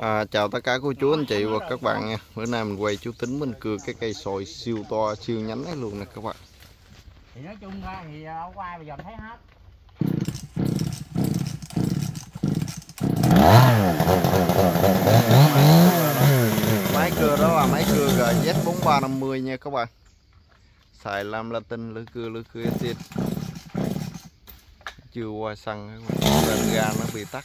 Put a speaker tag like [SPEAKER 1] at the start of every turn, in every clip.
[SPEAKER 1] À, chào tất cả cô chú anh chị và các bạn nha. Bữa nay mình quay chú tính mình cưa cái cây sồi siêu to siêu nhánh ấy luôn nè các bạn.
[SPEAKER 2] Thì nói chung ra thì đâu có ai bây giờ thấy hết.
[SPEAKER 1] Máy cưa đó là máy cưa GZ4350 nha các bạn. Xài lam latin lưỡi cưa lưỡi cưa acid Chưa qua xăng lên ga nó bị tắt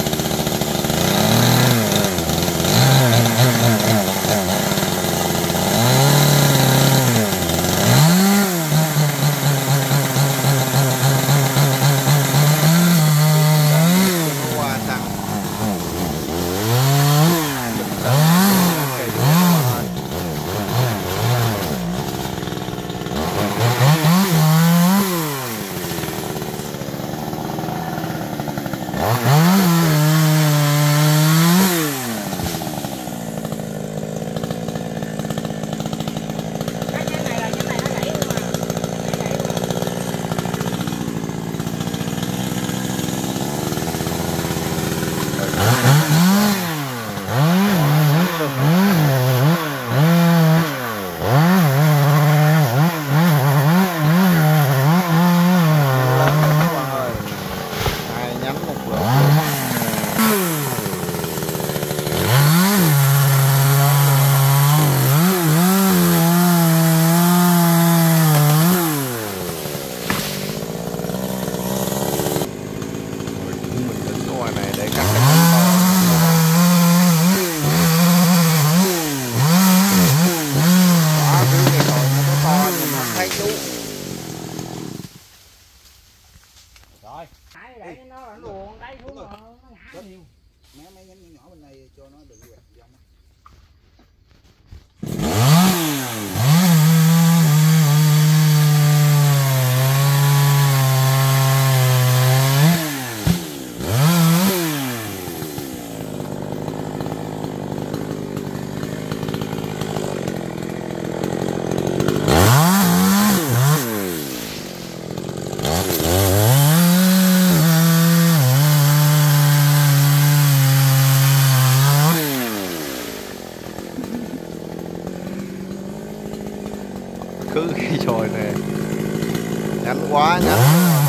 [SPEAKER 1] nhánh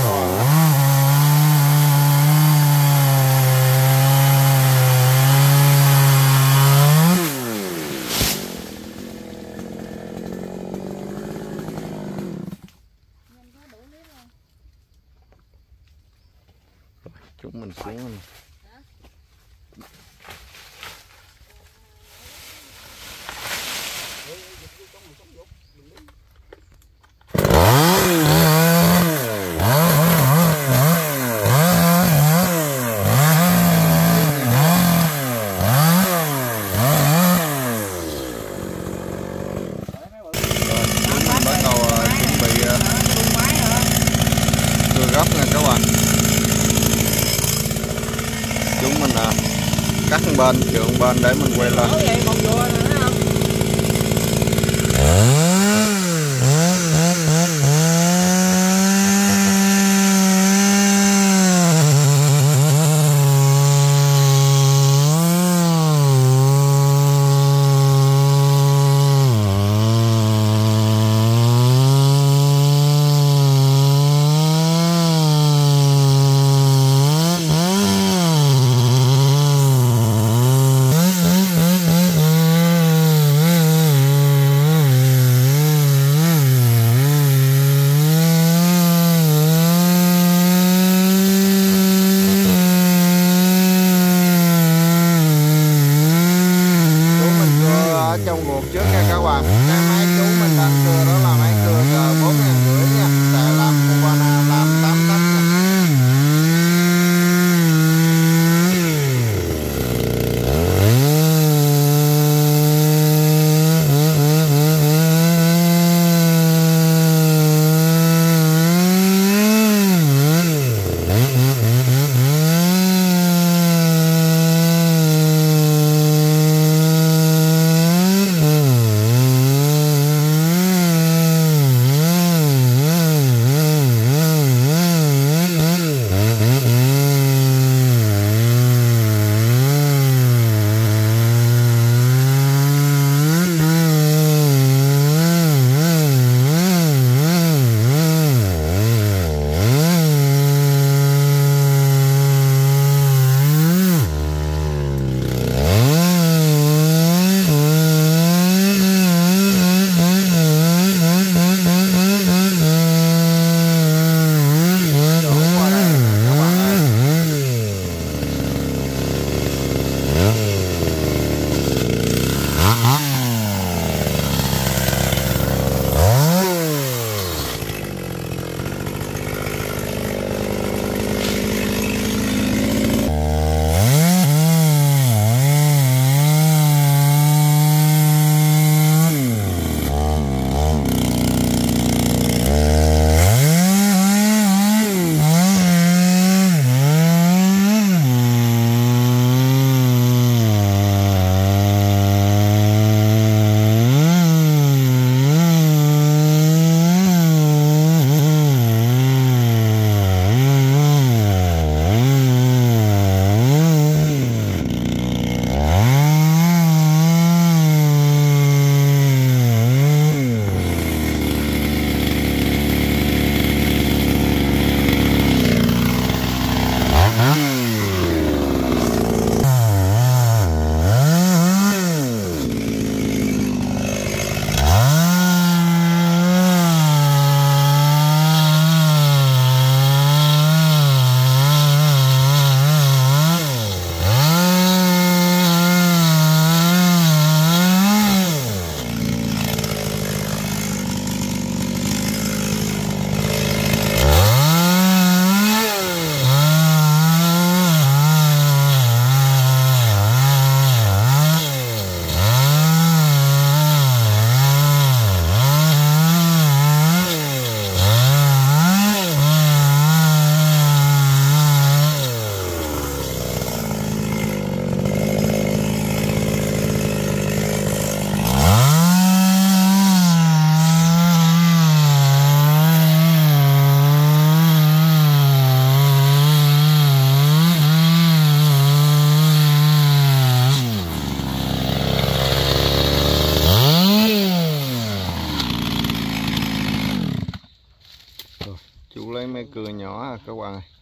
[SPEAKER 1] cưa nhỏ các bạn ơi.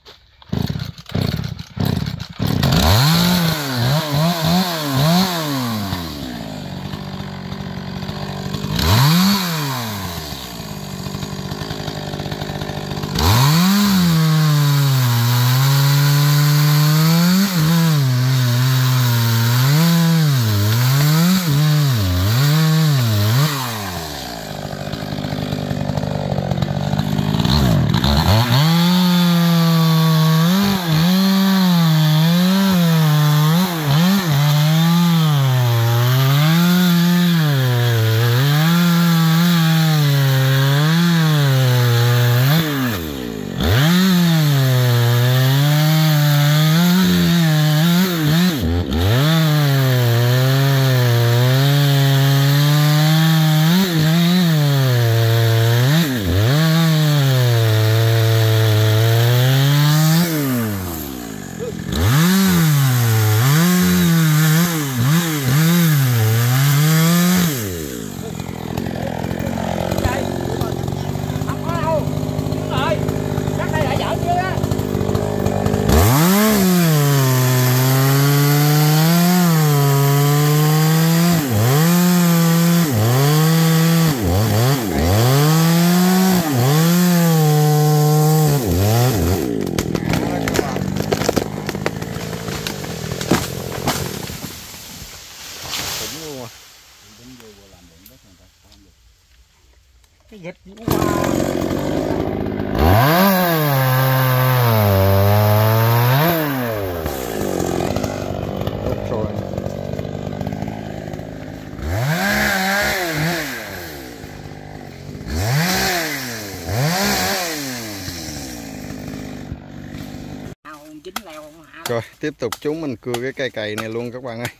[SPEAKER 3] Chín leo không hả
[SPEAKER 1] Rồi tiếp tục chúng mình cưa cái cây cày này luôn các bạn ơi.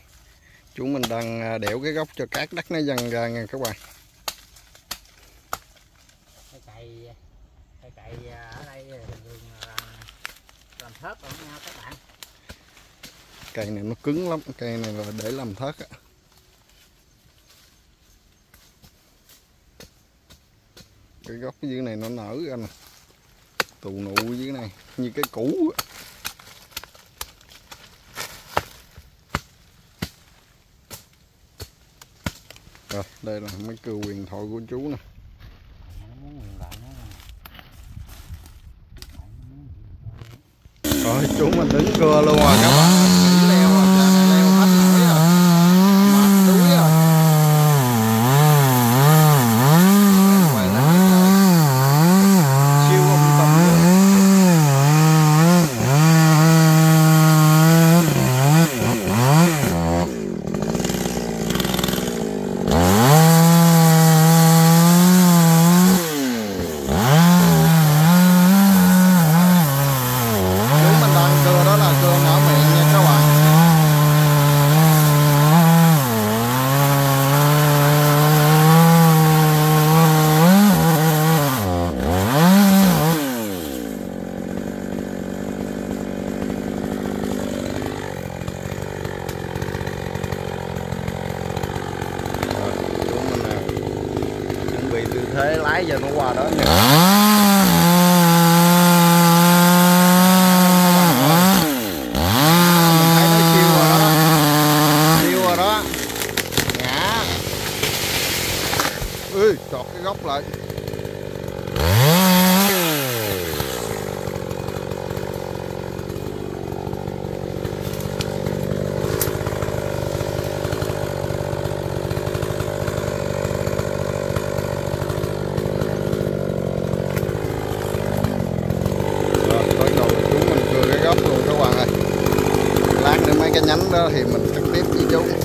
[SPEAKER 1] Chúng mình đang à, đẽo cái gốc cho cát đất nó dần ra nha các bạn.
[SPEAKER 3] cây cày cây cày à, ở đây thường là làm thớt rồi nha các bạn
[SPEAKER 1] Cây này nó cứng lắm, cây này là để làm thớt á. Cái gốc dưới này nó nở ra nè. Tù nụ dưới này như cái củ á. Rồi, đây là mấy cưa quyền thoại của chú nè. Rồi, chú mình đứng cưa luôn rồi các bạn. Nghỉ leo rồi, cha này leo hết nổi rồi. Mệt đuối rồi. Quay lại trời. Siêu âm tầm luôn. Chú mình đang cưa đó là cưa nhỏ miệng nha các bạn. Rồi, chú mình nè. Chuẩn bị tư thế lái giờ nó qua đó. Nha. mình nó đó. Dạ. Ui, chọt cái góc lại Rồi, bắt đầu chú mình cưa cái gốc luôn các bạn ơi lát nữa mấy cái nhánh đó thì mình trực tiếp đi chú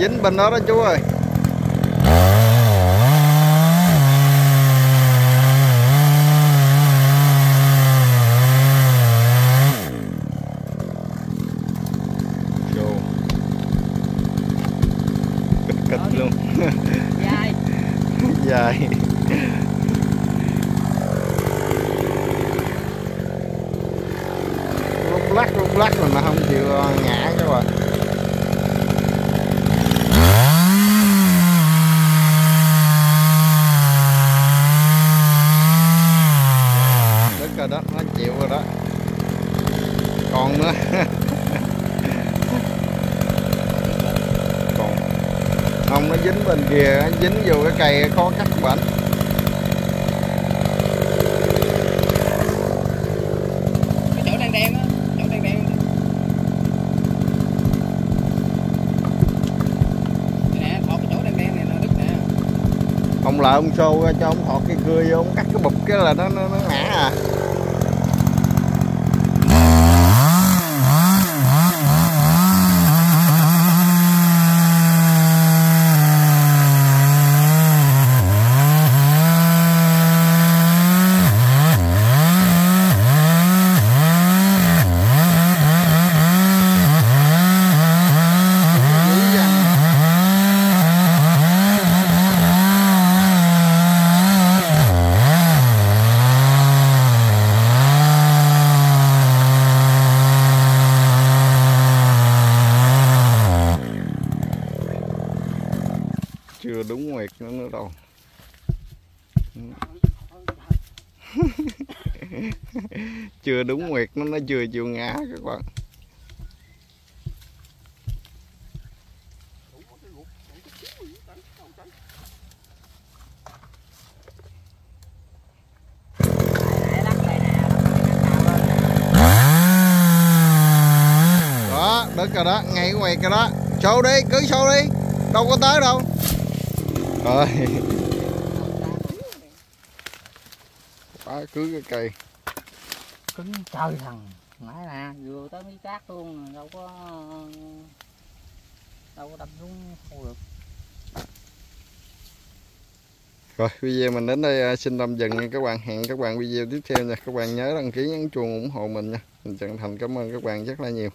[SPEAKER 1] dính bên đó đó chú ơi Vô. Kịch kịch luôn
[SPEAKER 3] dai
[SPEAKER 1] dài rung lắc rung lắc mà nó không chịu ngã các bạn đứng rồi đó nó chịu rồi đó còn không nó dính bên kia nó dính vô cái cây khó cắt
[SPEAKER 4] nè
[SPEAKER 1] ông lợi ông xô ra cho ông thọt cái cưa vô ông cắt cái bụp cái là nó nó, nó ngã à đúng nguyệt nữa nữa đâu. Chưa đúng nguyệt, nó nó chưa chịu ngã các bạn. Đó, đất rồi đó, ngay cái nguyệt rồi đó. Sâu đi, cứ sâu đi. Đâu có tới đâu rồi quá cứ cái cây.
[SPEAKER 3] Cứng trời thằng. Nãy nè vừa tới mấy cát luôn đâu có đâu có đâm xuống khô được.
[SPEAKER 1] Rồi video mình đến đây à, xin tạm dừng nha. Các bạn Hẹn các bạn video tiếp theo nha. Các bạn nhớ đăng ký nhấn chuông ủng hộ mình nha. Mình chân thành cảm ơn các bạn rất là nhiều